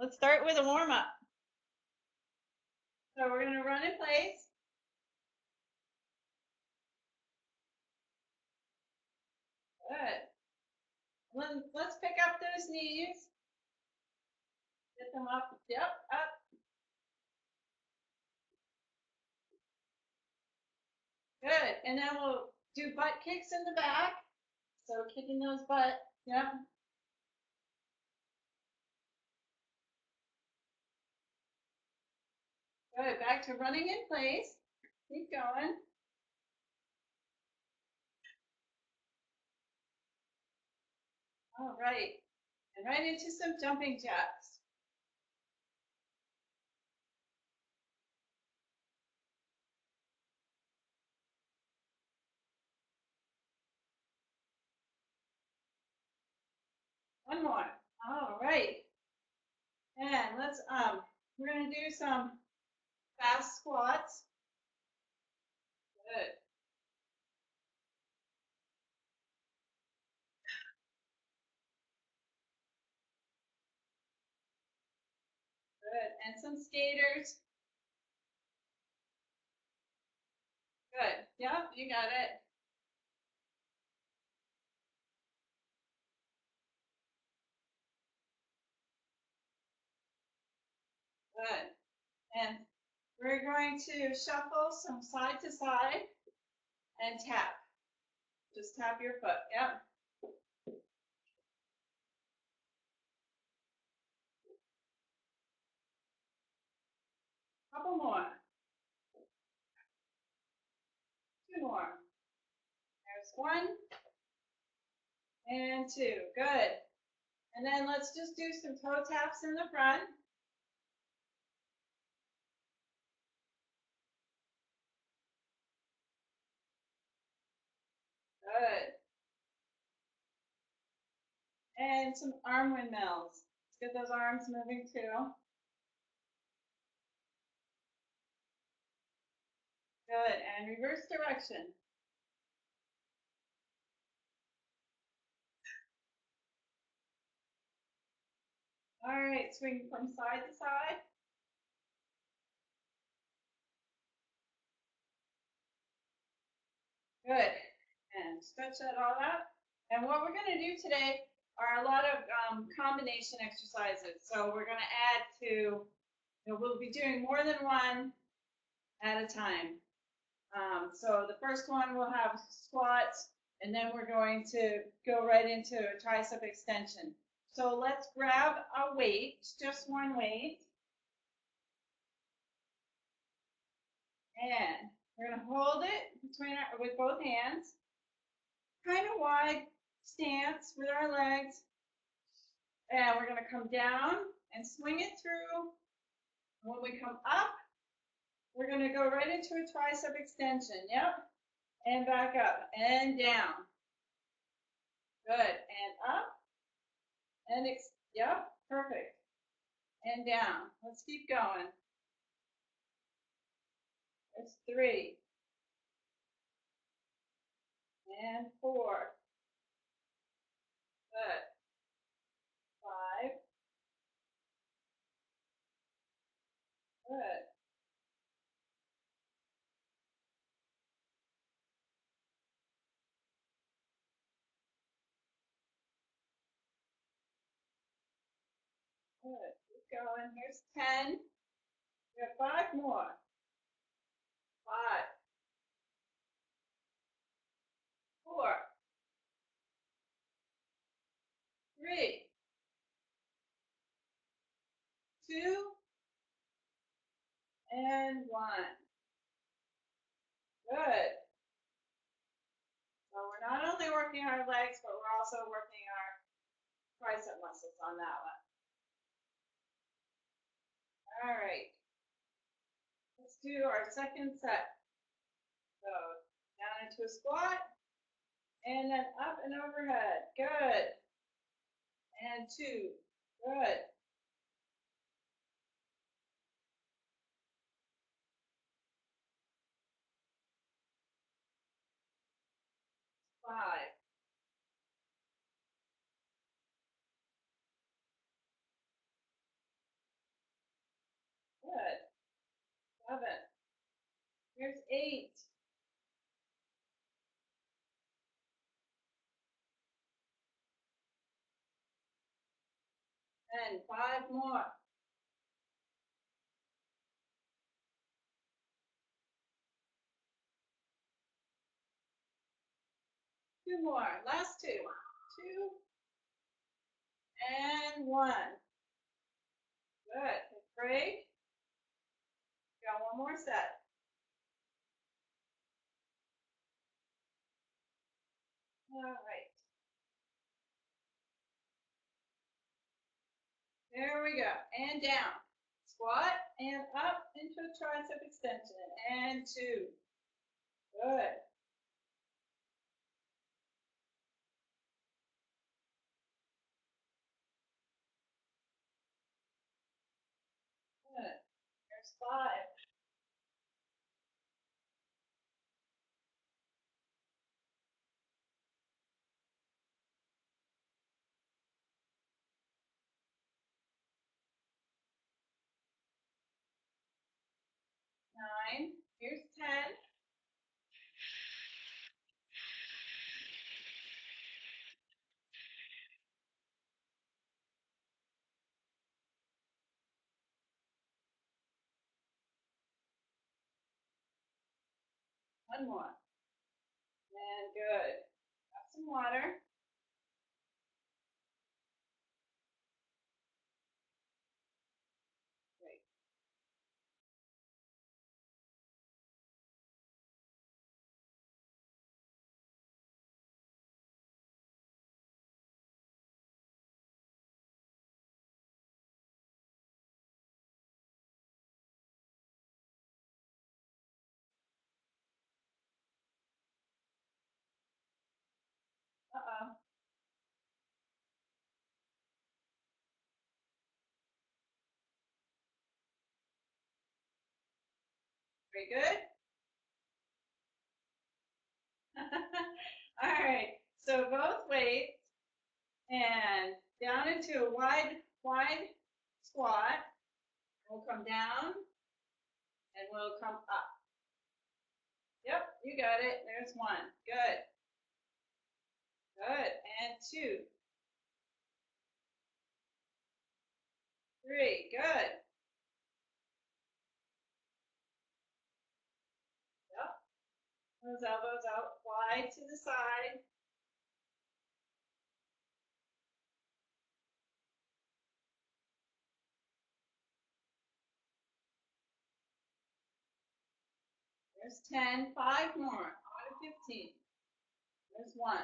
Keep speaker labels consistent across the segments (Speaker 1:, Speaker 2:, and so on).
Speaker 1: Let's start with a warm up. So we're going to run in place. Good. Let, let's pick up those knees. Get them up. Yep, up. Good. And then we'll do butt kicks in the back. So kicking those butt. Yep. Good. Back to running in place. Keep going. All right. And right into some jumping jacks. One more. All right. And let's, um, we're to do some fast squats. Good. Good. And some skaters. Good. Yep, you got it. Good. And we're going to shuffle some side to side and tap. Just tap your foot. Yep. Couple more. Two more. There's one and two. Good. And then let's just do some toe taps in the front. Good. And some arm windmills. Let's get those arms moving too. Good. And reverse direction. All right, swing from side to side. Good. And stretch that all out. And what we're going to do today are a lot of um, combination exercises. So we're going to add to, you know, we'll be doing more than one at a time. Um, so the first one we'll have squats, and then we're going to go right into a tricep extension. So let's grab a weight, just one weight. And we're going to hold it between our, with both hands. Kind of wide stance with our legs. And we're going to come down and swing it through. When we come up, we're going to go right into a tricep extension. Yep. And back up and down. Good. And up. And ex yep, perfect. And down. Let's keep going. There's three. And four. Good. Five. Good. Good. Keep going. Here's 10. We have five more. Five. Four. Three. Two. And one. Good. So we're not only working our legs, but we're also working our tricep muscles on that one. All right. Let's do our second set. So down into a squat and then up and overhead. Good. And two. Good. Five. Good. Seven. Here's eight. And five more. Two more, last two. Two. And one. Good. Break. Got one more set. All right. There we go. And down. Squat and up into a tricep extension. And two. Good. Good. There's five. Nine. Here's ten. One more. And good. Have some water. Great. Uh-oh. Very good. All right, so both weights and down into a wide, wide squat. We'll come down and we'll come up. Yep, you got it. There's one. Good. Good. And two. Three. Good. Those elbows out wide to the side. There's 10, five more, out of 15. There's one,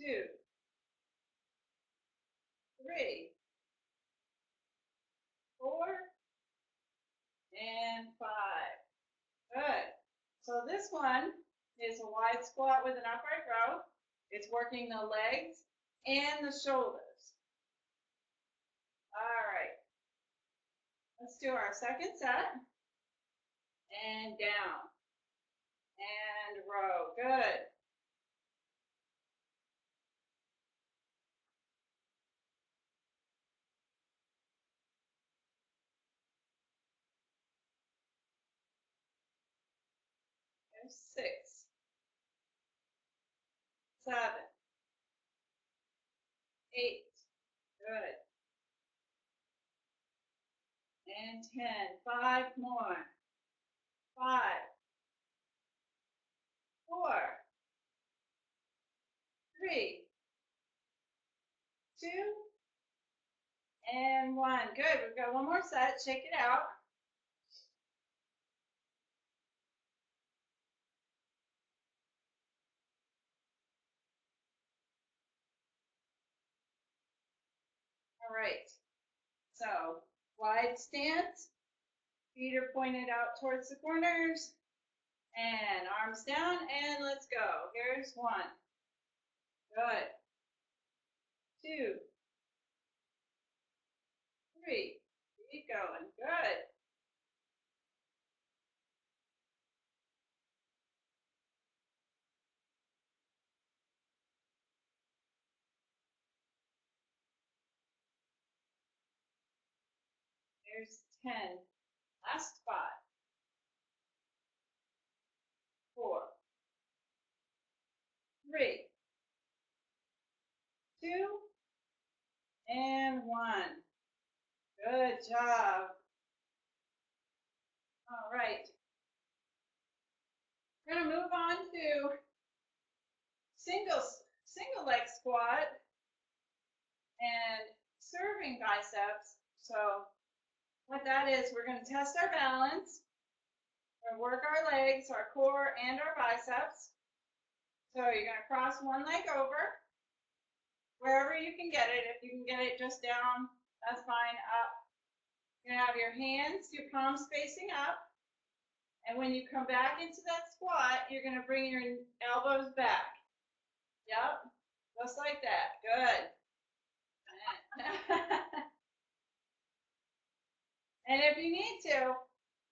Speaker 1: two, three, four, and five. Good. So this one is a wide squat with an upright row. It's working the legs and the shoulders. All right. Let's do our second set. And down. And row. Good. There's six, seven, eight, good. And ten, five more. Five, four, three, two, and one. Good. We've got one more set. Shake it out. Right. So wide stance. Feet are pointed out towards the corners. And arms down. And let's go. Here's one. Good. Two. Three. Keep going. Good. There's 10. Last spot. Four. Three. Two. And one. Good job. All right. We're going to move on to single, single leg squat and serving biceps. So what that is, we're going to test our balance. We're work our legs, our core, and our biceps. So you're going to cross one leg over, wherever you can get it. If you can get it just down, that's fine, up. You're going to have your hands, your palms facing up. And when you come back into that squat, you're going to bring your elbows back. Yep, just like that. Good. and if you need to,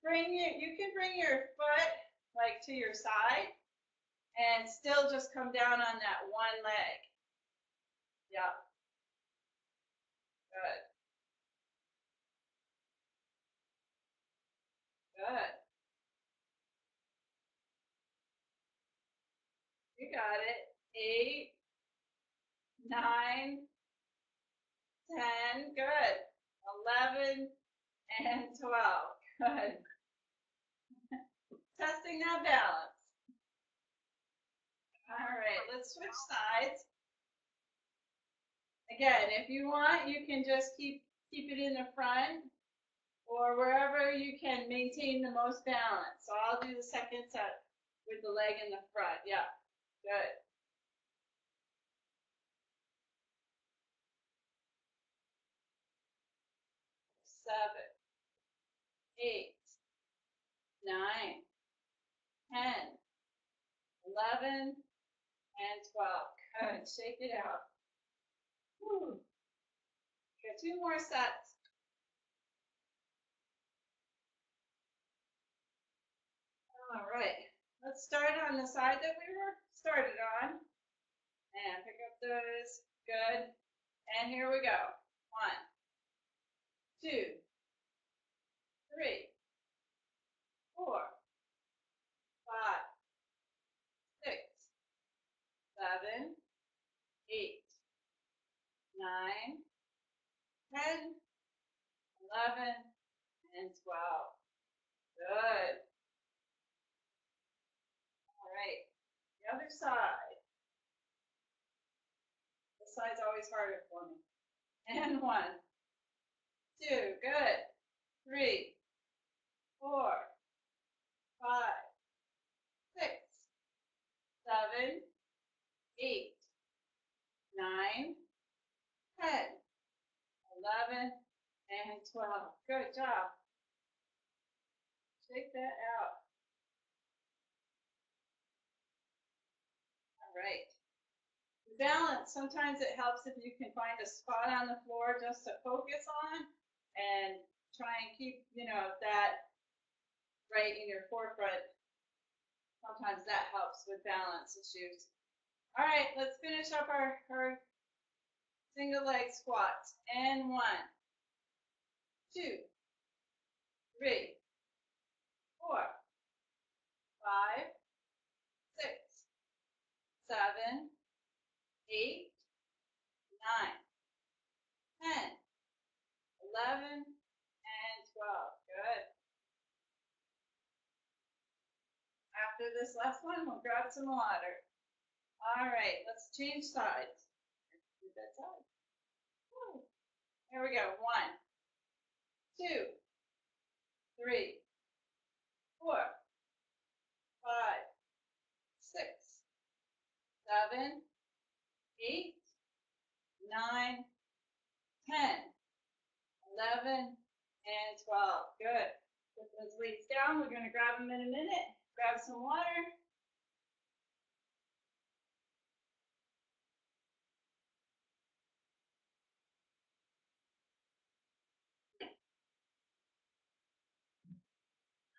Speaker 1: bring your, you can bring your foot like to your side and still just come down on that one leg. Yep. Good. Good. You got it. Eight, nine, ten, good. Eleven and twelve, good. Testing that balance. All right, let's switch sides. Again, if you want, you can just keep keep it in the front or wherever you can maintain the most balance. So I'll do the second set with the leg in the front. Yeah, good. Seven, eight, nine, ten, eleven, and twelve. Good. Shake it out. Whew. Got two more sets. All right, let's start on the side that we were started on. And pick up those, good. And here we go. One, two, three, four, five, six, seven, eight, nine, ten, eleven, and twelve. Good. All right, the other side. This side's always harder for me. And one, two, good. Three, four, five, six, seven, eight, nine, ten, eleven, and twelve. Good job. Shake that out. All right. Balance, sometimes it helps if you can find a spot on the floor just to focus on and try and keep, you know, that right in your forefront. Sometimes that helps with balance issues. All right, let's finish up our, our single leg squats. And one, two, three, four, five, six, seven, eight, nine, ten, eleven, and twelve. Good. After this last one, we'll grab some water. All right, let's change sides. Do that side. Here we go. One, two, three, four, five, six, seven, eight, nine, ten, eleven, and twelve. Good. Put those weights down. We're going to grab them in a minute. Grab some water.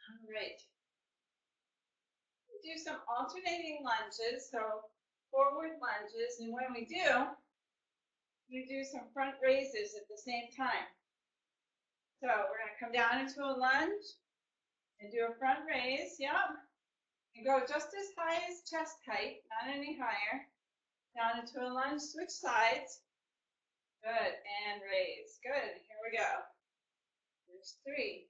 Speaker 1: All right. Do some alternating lunges, so forward lunges, and when we do, you do some front raises at the same time. So we're going to come down into a lunge, And do a front raise, yep. And go just as high as chest height, not any higher. Down into a lunge, switch sides. Good, and raise. Good, here we go. There's three.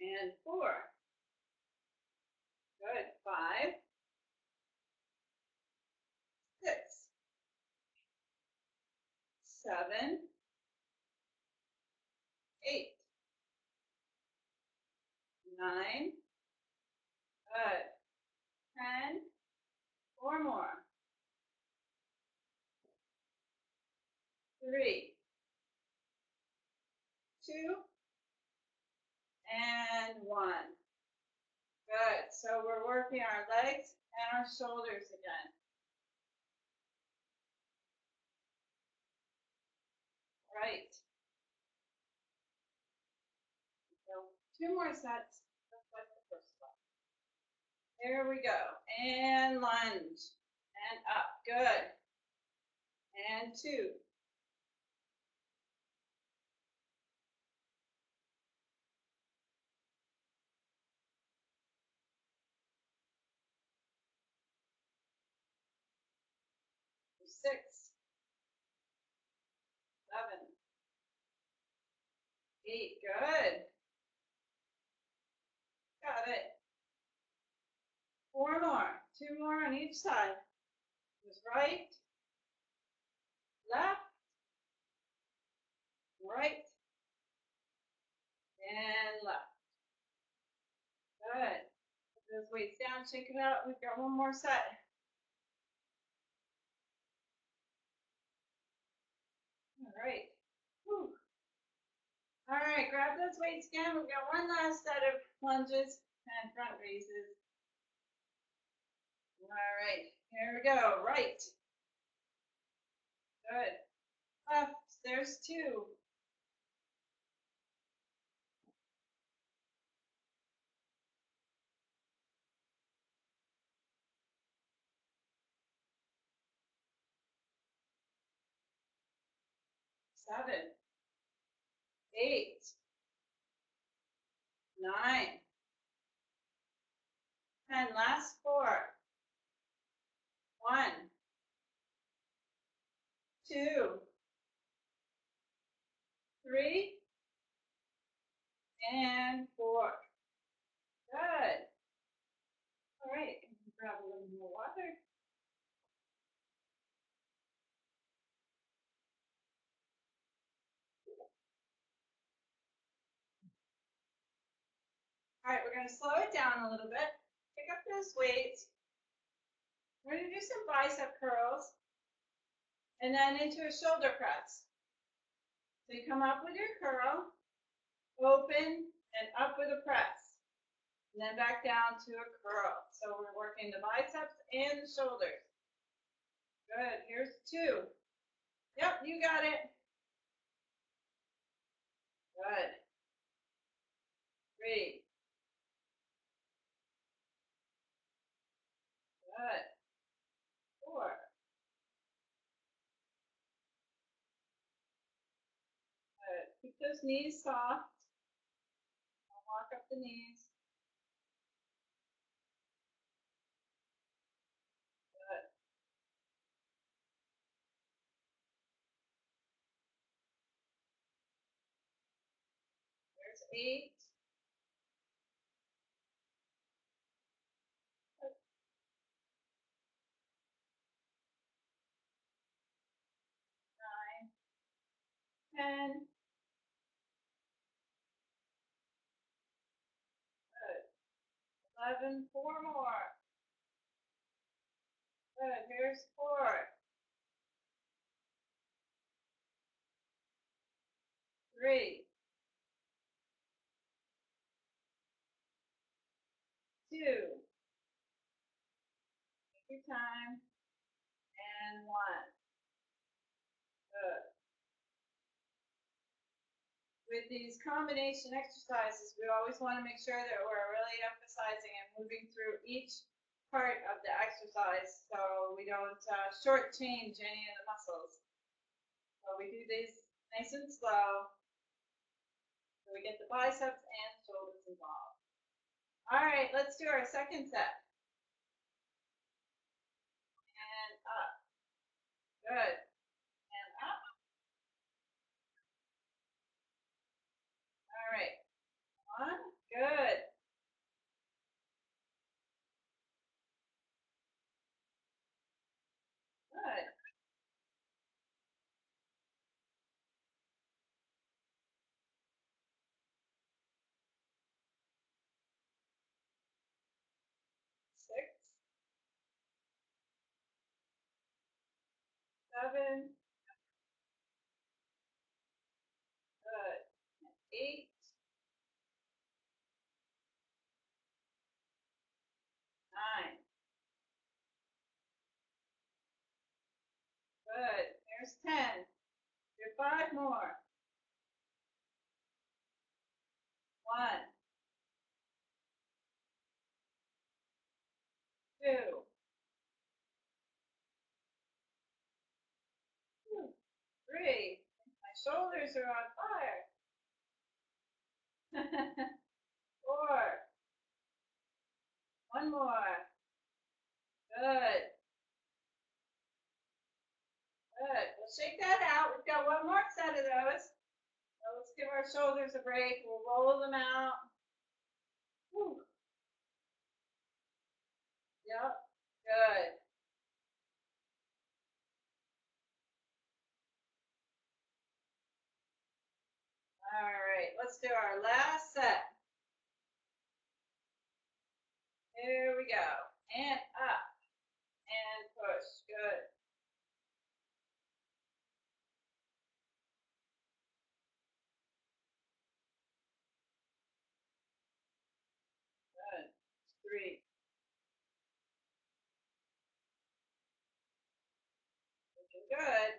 Speaker 1: And four. Good, five. Six. Seven. Eight. Nine. Good. Ten. Four more. Three. Two. And one. Good. So we're working our legs and our shoulders again. Right. So two more sets, just like the first one. There we go. And lunge. And up. Good. And two. Six. Seven. Eight. Good. Got it. Four more. Two more on each side. Right, left, right, and left. Good. Put those weights down, shake it out. We've got one more set. All right. Whew. All right, grab those weights again. We've got one last set of lunges and front raises. All right, here we go. Right. Good. Left, there's two. Seven. Eight. Nine. Ten, last four. One, two, three, and four. Good. All right, grab a little more water. All right, we're going to slow it down a little bit. Pick up those weights. We're going to do some bicep curls and then into a shoulder press. So you come up with your curl, open, and up with a press. And then back down to a curl. So we're working the biceps and the shoulders. Good. Here's two. Yep, you got it. Good. Three. Good. Four. Good. Keep those knees soft. I'll walk up the knees. Good. There's eight. Ten. Good. Eleven, four more. Good, here's four. Three. Two. Take your time. And one. Good. With these combination exercises, we always want to make sure that we're really emphasizing and moving through each part of the exercise so we don't uh, shortchange any of the muscles. So we do these nice and slow. So we get the biceps and shoulders involved. All right, let's do our second set. And up. Good. And up. All right. One. Good. Good. Six. Seven. Good. Eight. Nine. There's ten. Do five more. One. Two. Three. My shoulders are on fire. Four. One more. Good. Good. We'll shake that out. We've got one more set of those. So let's give our shoulders a break. We'll roll them out. Whew. Yep. Good. All right, let's do our last set. Here we go. And. And push. Good. Good. Three. Looking good.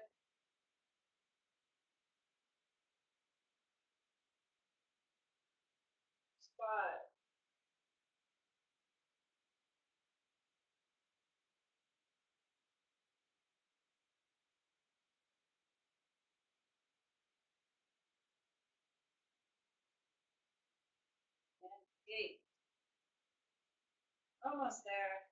Speaker 1: And eight. Almost there.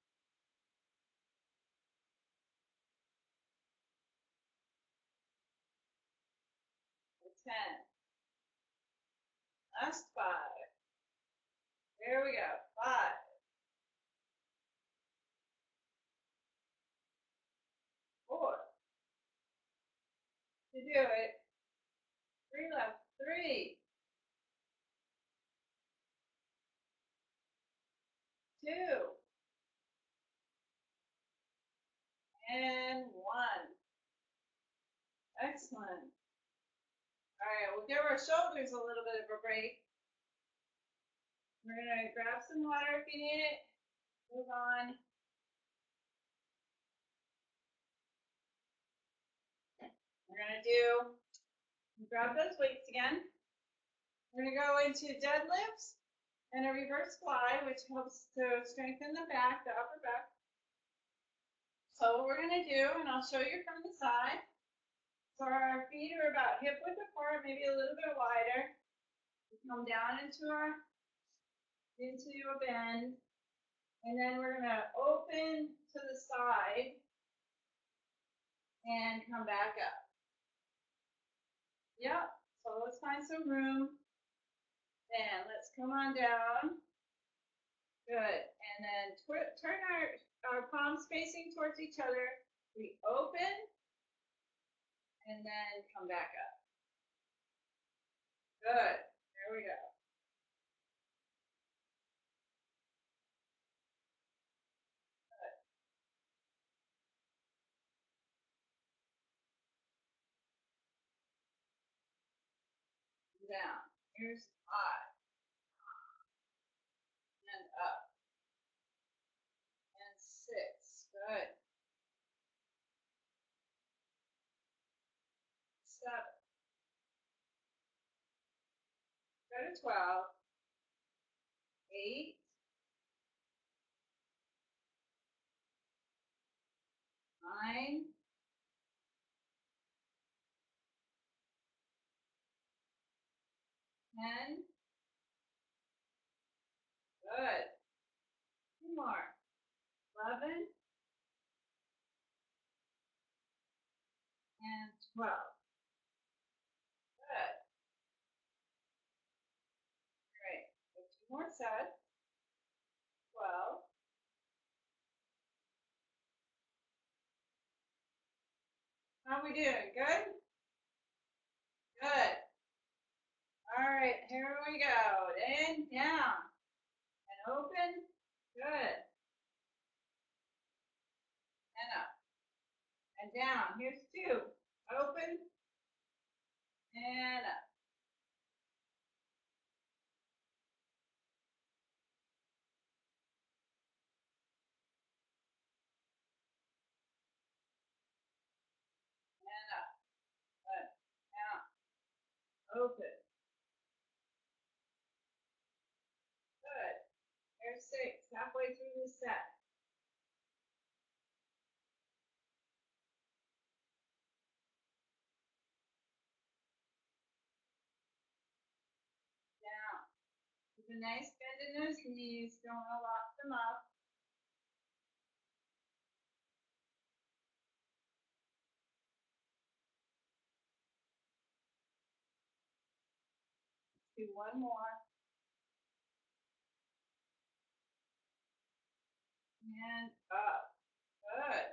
Speaker 1: Ten. Last five. Here we go. Five. Four. To do it. Three left. Three. Two. And one. Excellent. All right, we'll give our shoulders a little bit of a break. We're gonna grab some water if you need it. Move on. We're gonna do, grab those weights again. We're gonna go into deadlifts and a reverse fly, which helps to strengthen the back, the upper back. So what we're gonna do, and I'll show you from the side. So our feet are about hip width apart, maybe a little bit wider. Come down into our into a bend. And then we're gonna open to the side and come back up. Yep, so let's find some room. Then let's come on down. Good, and then turn our, our palms facing towards each other. We open and then come back up. Good, there we go. down. Here's five. go to 12. 8. 9. 10. Good. Two more. 11. And 12. More sets. Twelve. How we doing? Good? Good. All right, here we go. In, down, and open. Good. And up. And down. Here's two. Open. And up. And up. Good. Down. Open. Good. Here's six. Halfway through the set. Down. Keep a nice bend in those knees. Don't lock them up. Do one more. And up. Good.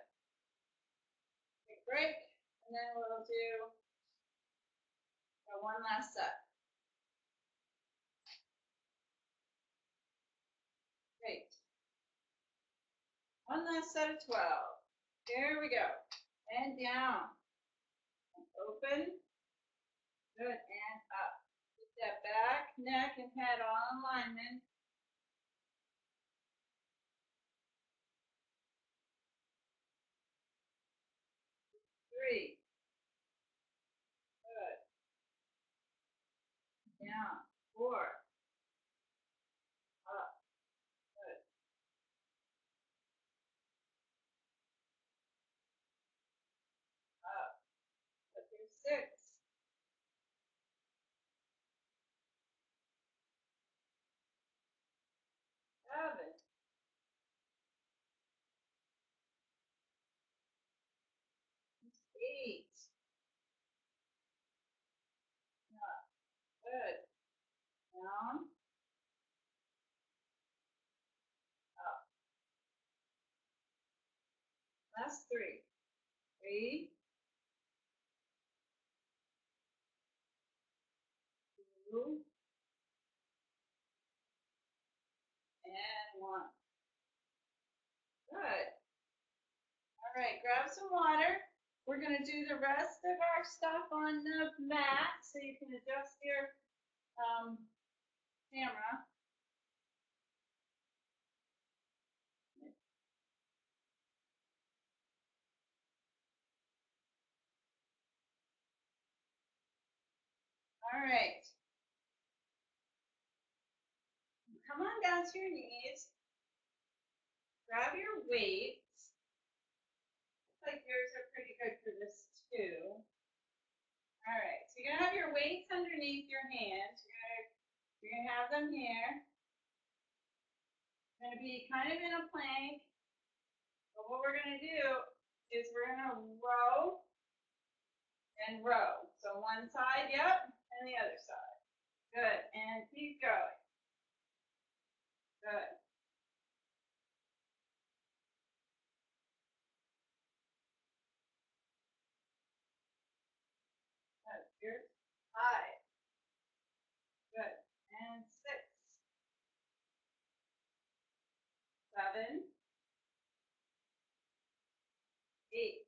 Speaker 1: Take a break, and then we'll do uh, one last set. Great. One last set of 12. There we go. And down. Open. Good. And that back, neck, and head all in alignment. Three. Good. Down. Four. Up. Good. Up. Up through six. Seven. Eight. Up. Good. Down. Up. Last three. Three. Two. And one. Good. All right, grab some water. We're gonna do the rest of our stuff on the mat, so you can adjust your um, camera. All right. Come on down to your knees. Grab your weights. Looks like yours are pretty good for this too. All right, so you're gonna have your weights underneath your hands. You're gonna, you're gonna have them here. You're Gonna be kind of in a plank. But what we're gonna do is we're gonna row and row. So one side, yep, and the other side. Good, and keep going. Good. Good. Here's five. Good. And six. Seven. Eight.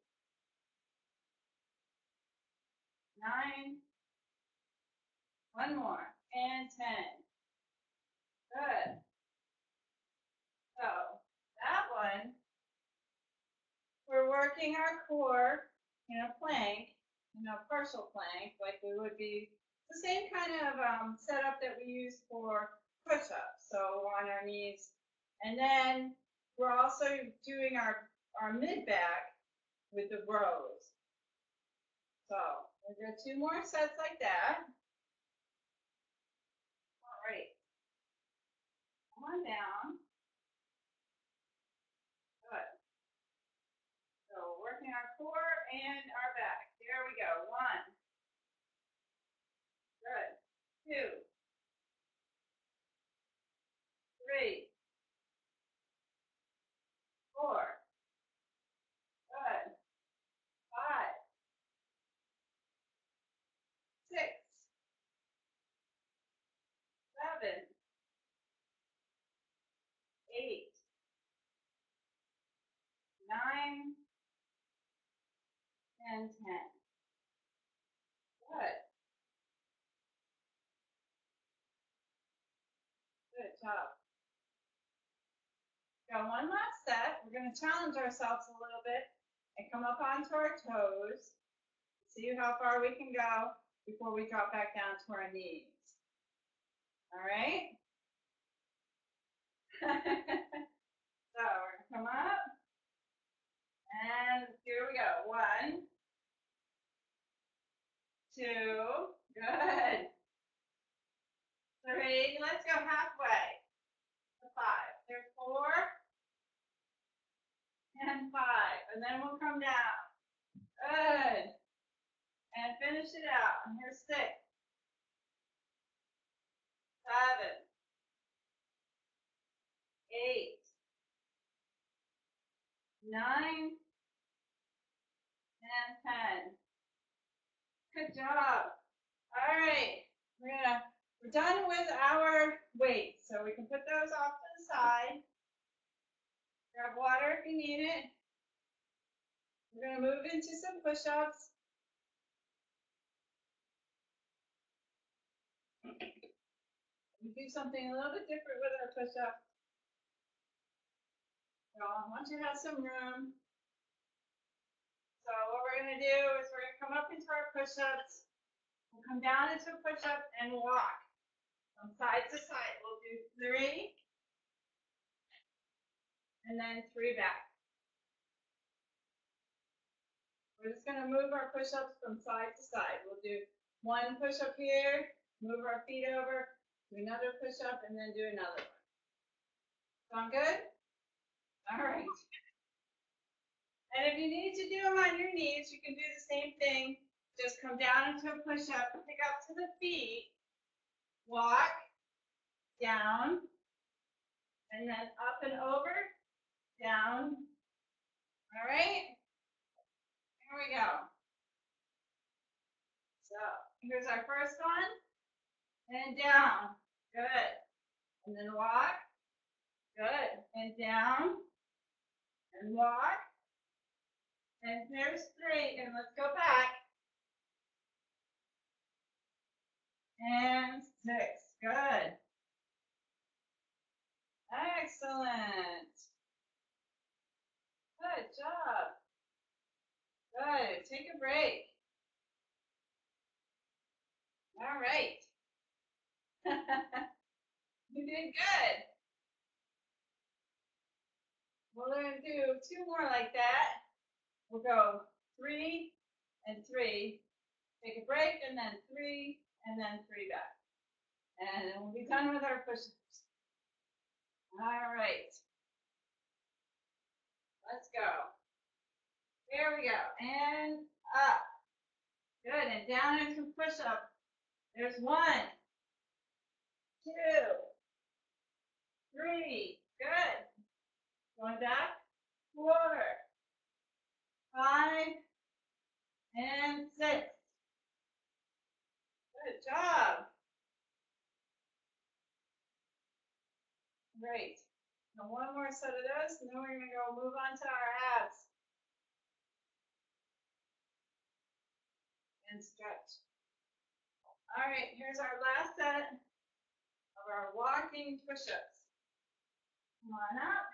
Speaker 1: Nine. One more. And ten. Good. So that one, we're working our core in a plank, in a partial plank, like we would be the same kind of um, setup that we use for push-ups. So on our knees, and then we're also doing our our mid back with the rows. So we'll do two more sets like that right. Come on down. Good. So working our core and our back. There we go. One. Good. Two. Three. 10, 10. Good. Good job. Got one last set. We're going to challenge ourselves a little bit and come up onto our toes. See how far we can go before we drop back down to our knees. All right? so we're going to come up. And here we go. One two, good. Three, let's go halfway. Five. There's four and five. And then we'll come down. Good. And finish it out. And here's six. Seven. Eight. Nine. And ten. Good job. All right. We're gonna we're done with our weights, so we can put those off to the side. Grab water if you need it. We're gonna move into some push-ups. We do something a little bit different with our push-ups. I want you to have some room. So what we're gonna do is we're gonna come up into our push-ups. We'll come down into a push-up and walk from side to side. We'll do three and then three back. We're just going to move our push-ups from side to side. We'll do one push-up here, move our feet over, do another push-up, and then do another one. Sound good? All right. And if you need to do them on your knees, you can do the same thing. Just come down into a push-up, pick up to the feet, walk, down, and then up and over, down. All right? Here we go. So here's our first one. And down. Good. And then walk. Good. And down. And walk. And there's three. And let's go back. And six. Good. Excellent. Good job. Good. Take a break. All right. you did good. We're going to do two more like that. We'll go three and three. Take a break and then three and then three back. And we'll be done with our push-ups. All right. Let's go. There we go. And up. Good. And down into push up. There's one, two, three. Good. Going back. Four, five, and six. Good job. Great. Now one more set of those, and then we're gonna go move on to our abs. And stretch. All right, here's our last set of our walking push-ups. Come on up.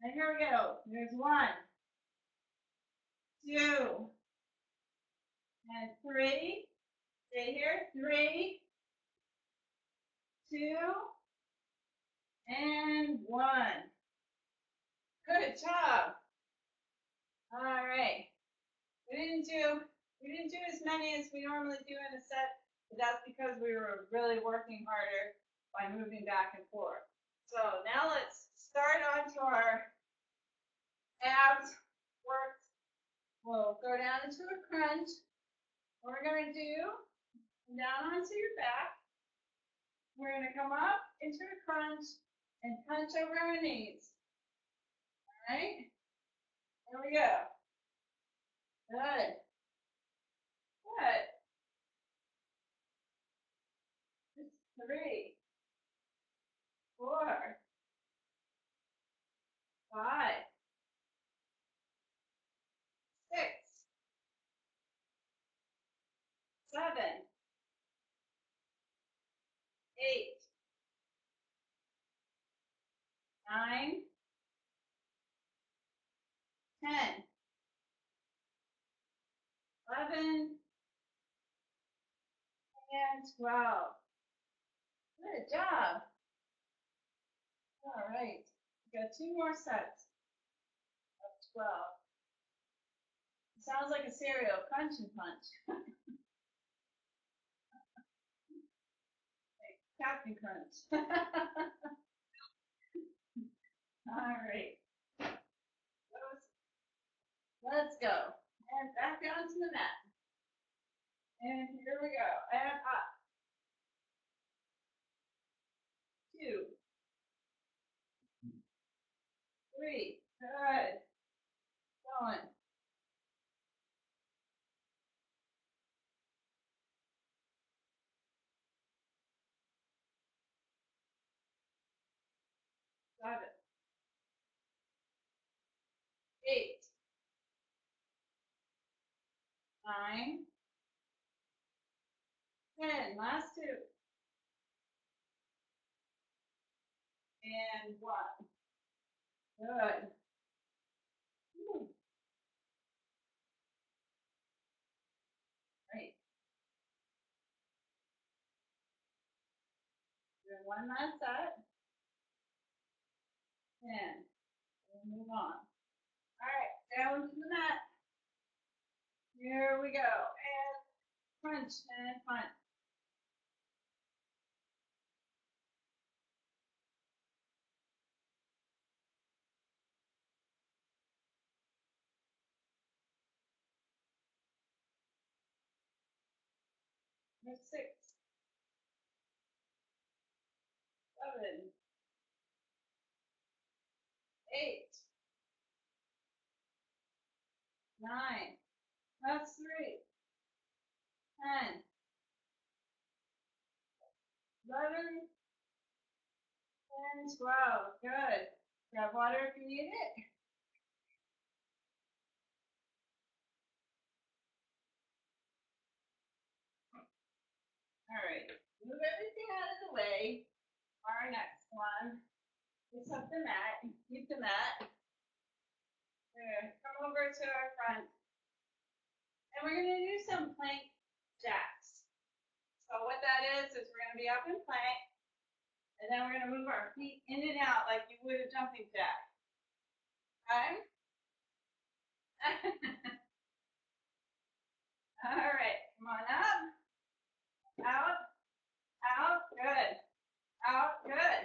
Speaker 1: And here we go. There's one, two, and three. Stay here. Three, two, and one. Good job. All right. We didn't do we didn't do as many as we normally do in a set, but that's because we were really working harder by moving back and forth. So now let's start onto our abs work. We'll go down into a crunch. What we're gonna do, down onto your back. We're gonna come up into a crunch and punch over our knees. All right? There we go. Good. Good. Three, four, five, six, seven, eight, nine, ten, eleven, and twelve. Good job. All right, we got two more sets of 12. Sounds like a cereal, crunch and punch. Captain Crunch. All right. Let's go. And back down to the mat. And here we go. And up. Two. Three. Good. Going. Seven. Eight. Nine. Ten. Last two. And one. Good. Whew. Great. Do one last set. And we'll move on. All right, down to the mat. Here we go. And crunch and punch. Number six. Seven. Eight. Nine. That's three. Ten. Eleven. And twelve. Good. Grab water if you need it. All right, move everything out of the way. Our next one. Pick up the mat, keep the mat. Come over to our front. And we're gonna do some plank jacks. So what that is, is we're gonna be up in plank. And then we're gonna move our feet in and out like you would a jumping jack. Okay? All right, come on up. Out, out, good. Out, good.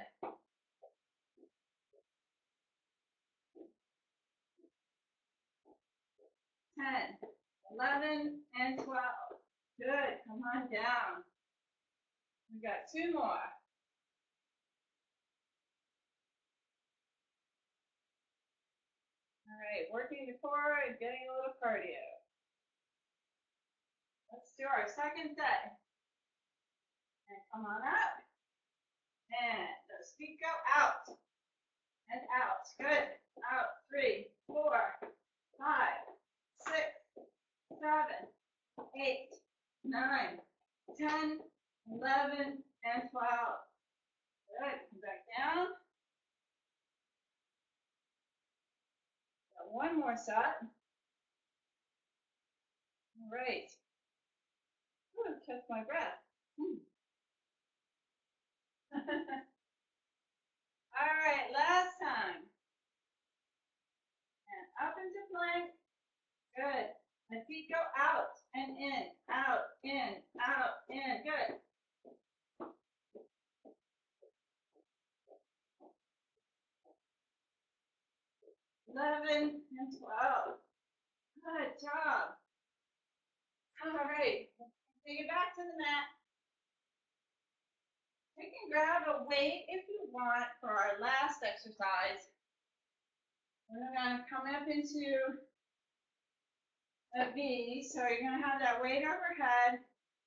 Speaker 1: Ten, eleven, and twelve. Good, come on down. We got two more. All right, working the core and getting a little cardio. Let's do our second set. And come on up. And those feet go out. And out. Good. Out. Three, four, five, six, seven, eight, nine, ten, eleven, and twelve. Good. Come back down. Got one more set. All right. Ooh, catch my breath. Hmm. All right, last time. And up into plank. Good. And feet go out and in, out, in, out, in. Good. Eleven and twelve. Good job. All right. Take it back to the mat. We can grab a weight if you want for our last exercise. We're going to come up into a V, so you're gonna have that weight overhead,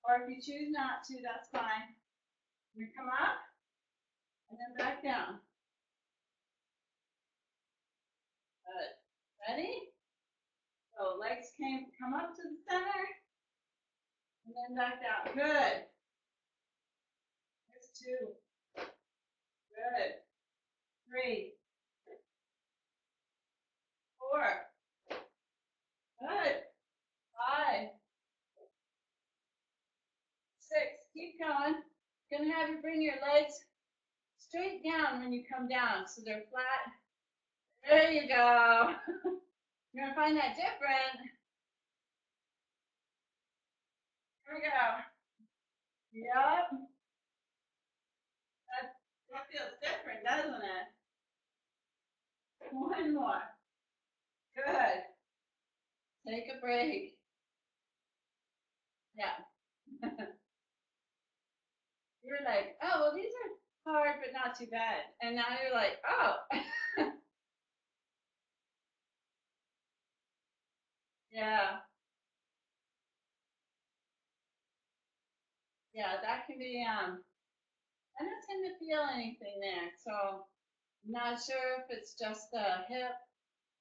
Speaker 1: or if you choose not to, that's fine. You come up, and then back down. Good. Ready? So legs came, come up to the center, and then back down. Good. There's two. Good. Three. Four. Good. Five. Six. Keep going. Gonna have you bring your legs straight down when you come down, so they're flat. There you go. You're gonna find that different. Here we go. Yep. That, that feels different, doesn't it? One more. Good. Take a break. Yeah. you're like, oh, well, these are hard, but not too bad. And now you're like, oh. yeah. Yeah, that can be, um, I'm not seem to feel anything there. So I'm not sure if it's just the hip.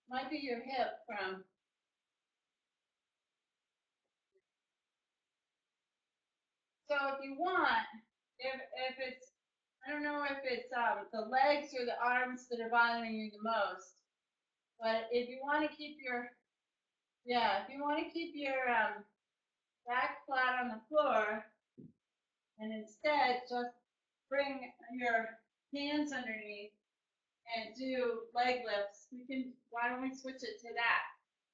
Speaker 1: Might be your hip from So if you want, if if it's I don't know if it's um the legs or the arms that are bothering you the most, but if you want to keep your yeah, if you want to keep your um back flat on the floor and instead just bring your hands underneath and do leg lifts, we can why don't we switch it to that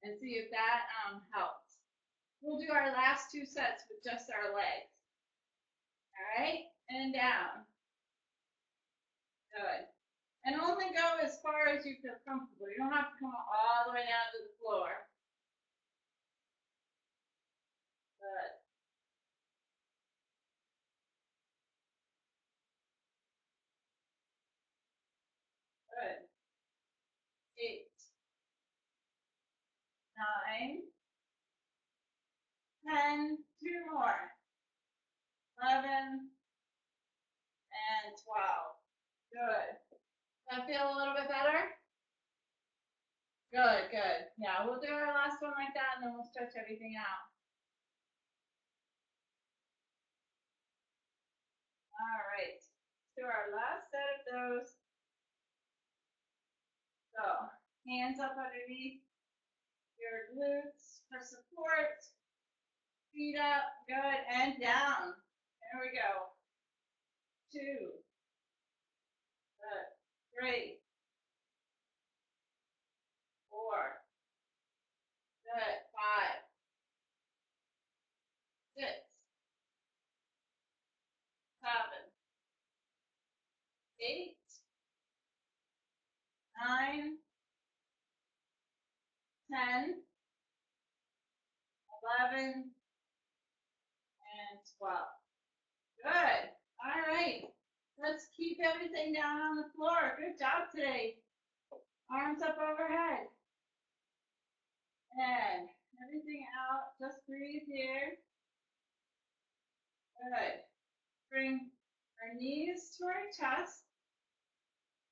Speaker 1: and see if that um helps. We'll do our last two sets with just our legs. All right, and down. Good. And only go as far as you feel comfortable. You don't have to come all the way down to the floor. Good. Good. Eight. Nine. Ten. Two more. 11, and 12. Good. Does that feel a little bit better? Good, good. Yeah, we'll do our last one like that, and then we'll stretch everything out. All right. Let's do our last set of those. So, hands up underneath your glutes for support. Feet up, good, and down. There we go. Two. Good. Three. Four. Good. Five. Six. Seven. Eight. Nine. Ten. Eleven. And twelve. Good. All right. Let's keep everything down on the floor. Good job today. Arms up overhead. And everything out. Just breathe here. Good. Bring our knees to our chest.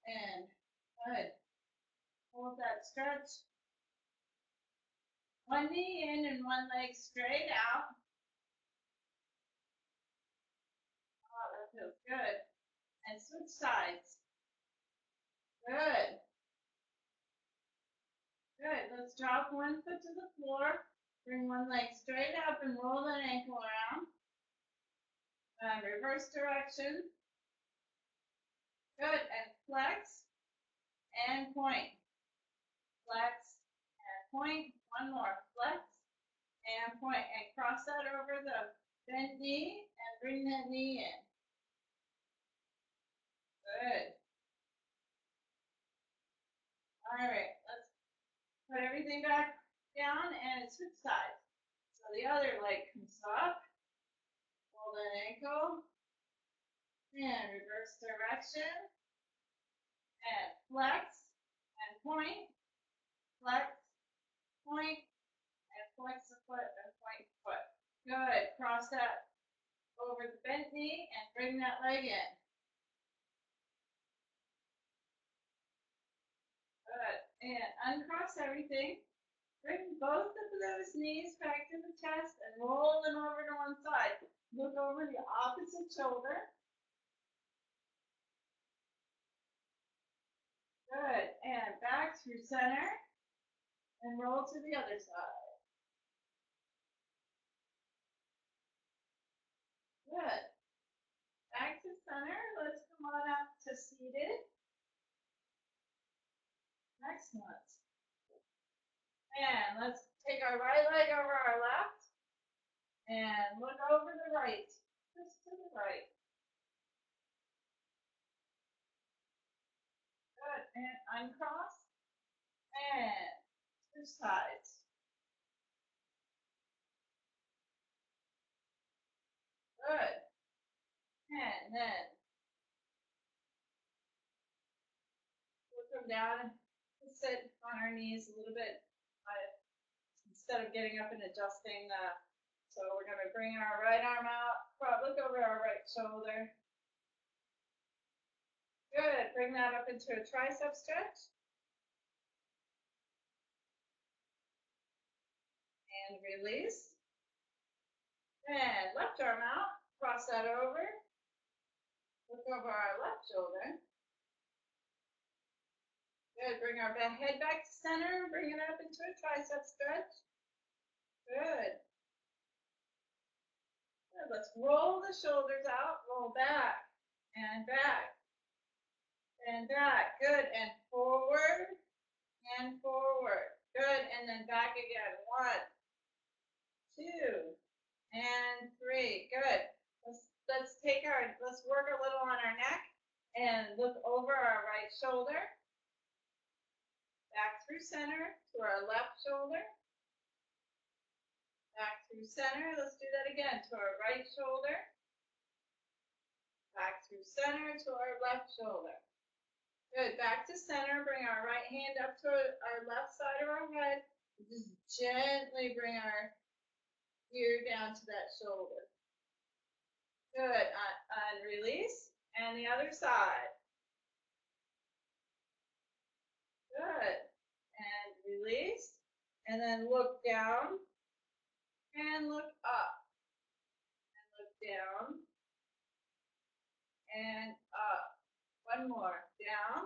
Speaker 1: And good. Hold that stretch. One knee in and one leg straight out. Good. And switch sides. Good. Good. Let's drop one foot to the floor. Bring one leg straight up and roll that ankle around. And reverse direction. Good. And flex and point. Flex and point. One more. Flex and point. And cross that over the bent knee and bring that knee in. Good. All right, let's put everything back down and switch sides. So the other leg comes up, hold an ankle, and reverse direction, and flex, and point, flex, point, and flex the foot, and point foot. Good, cross that over the bent knee and bring that leg in. Good, and uncross everything. Bring both of those knees back to the chest and roll them over to one side. Look over the opposite shoulder. Good, and back through center and roll to the other side. Good. Back to center. Let's come on up to seated. Excellent. And let's take our right leg over our left and look over the right, just to the right. Good. And uncross and two sides. Good. And then we'll come down sit on our knees a little bit uh, instead of getting up and adjusting the. So we're going to bring our right arm out, look over our right shoulder. Good. Bring that up into a tricep stretch. And release. And left arm out, cross that over. Look over our left shoulder. Good, bring our head back to center, bring it up into a tricep stretch. Good. Good, let's roll the shoulders out, roll back, and back, and back. Good, and forward, and forward. Good, and then back again. One, two, and three. Good. Let's, let's take our, let's work a little on our neck and look over our right shoulder. Back through center to our left shoulder. Back through center. Let's do that again to our right shoulder. Back through center to our left shoulder. Good. Back to center. Bring our right hand up to our left side of our head. Just gently bring our ear down to that shoulder. Good. Uh, and release. And the other side. Good. And release. And then look down. And look up. And look down. And up. One more. Down.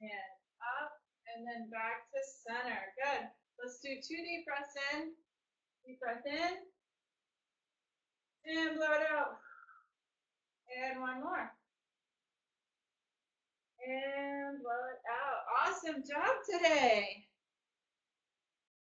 Speaker 1: And up. And then back to center. Good. Let's do two deep breaths in. Deep breath in. And blow it out. And one more. And blow it out. Awesome job today.